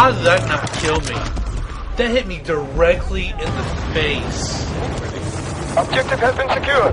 How did that not kill me? That hit me directly in the face. Objective has been secured.